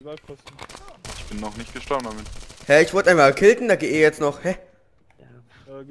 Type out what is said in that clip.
Ich bin noch nicht gestorben damit. Hä, ich wurde einmal gekillt und da gehe ich jetzt noch. Hä? Ja, gut.